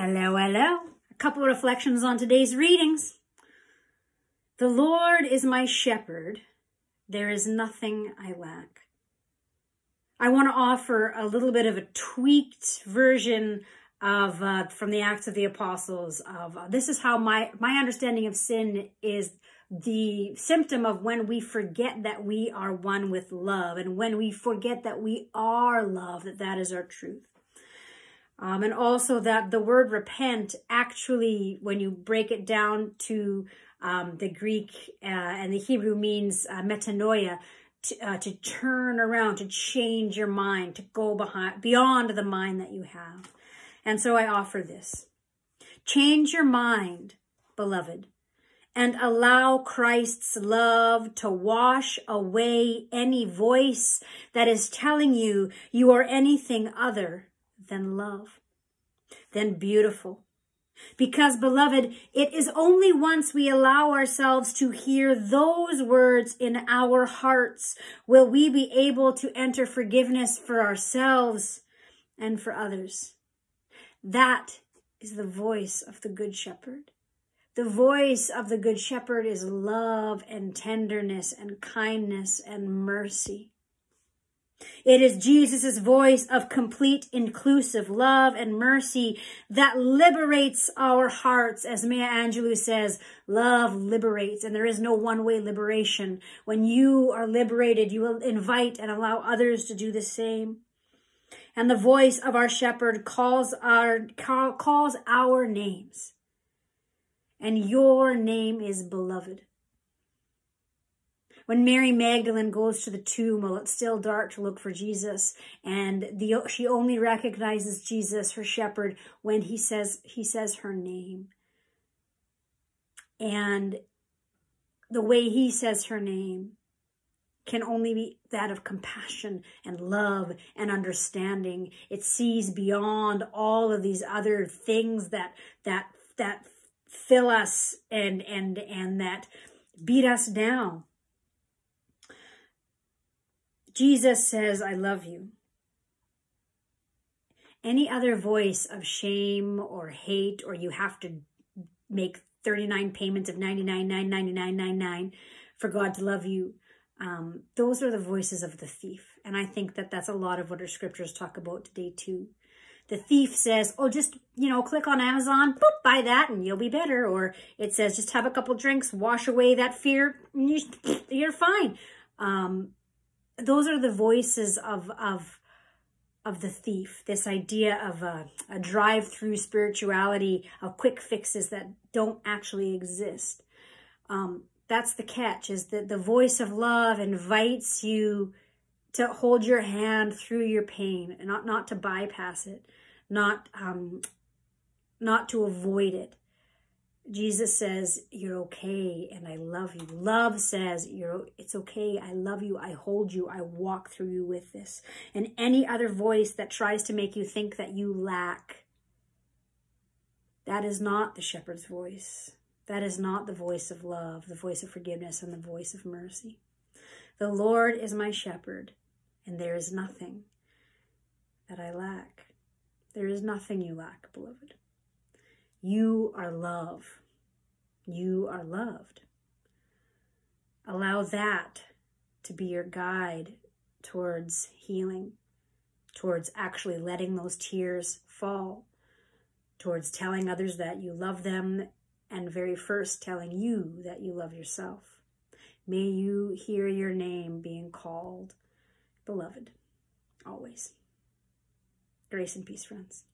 Hello, hello. A couple of reflections on today's readings. The Lord is my shepherd. There is nothing I lack. I want to offer a little bit of a tweaked version of uh, from the Acts of the Apostles. Of uh, this is how my my understanding of sin is the symptom of when we forget that we are one with love, and when we forget that we are love, that that is our truth. Um, and also that the word repent actually, when you break it down to um, the Greek uh, and the Hebrew means uh, metanoia, to, uh, to turn around, to change your mind, to go behind, beyond the mind that you have. And so I offer this. Change your mind, beloved, and allow Christ's love to wash away any voice that is telling you you are anything other than love, than beautiful. Because, beloved, it is only once we allow ourselves to hear those words in our hearts will we be able to enter forgiveness for ourselves and for others. That is the voice of the Good Shepherd. The voice of the Good Shepherd is love and tenderness and kindness and mercy. It is Jesus' voice of complete inclusive love and mercy that liberates our hearts. As Maya Angelou says, love liberates and there is no one-way liberation. When you are liberated, you will invite and allow others to do the same. And the voice of our shepherd calls our, calls our names. And your name is beloved. When Mary Magdalene goes to the tomb while it's still dark to look for Jesus, and the she only recognizes Jesus, her shepherd, when he says he says her name. And the way he says her name can only be that of compassion and love and understanding. It sees beyond all of these other things that that that fill us and and and that beat us down. Jesus says, I love you. Any other voice of shame or hate, or you have to make 39 payments of 99.99999 for God to love you, um, those are the voices of the thief. And I think that that's a lot of what our scriptures talk about today too. The thief says, oh, just, you know, click on Amazon, boop, buy that and you'll be better. Or it says, just have a couple drinks, wash away that fear, you're fine. Um, those are the voices of of of the thief. This idea of a, a drive-through spirituality of quick fixes that don't actually exist. Um, that's the catch is that the voice of love invites you to hold your hand through your pain and not not to bypass it not um, not to avoid it Jesus says, you're okay and I love you. Love says, you're, it's okay. I love you. I hold you. I walk through you with this. And any other voice that tries to make you think that you lack, that is not the shepherd's voice. That is not the voice of love, the voice of forgiveness, and the voice of mercy. The Lord is my shepherd, and there is nothing that I lack. There is nothing you lack, beloved. You are love. You are loved. Allow that to be your guide towards healing, towards actually letting those tears fall, towards telling others that you love them, and very first telling you that you love yourself. May you hear your name being called beloved, always. Grace and peace, friends.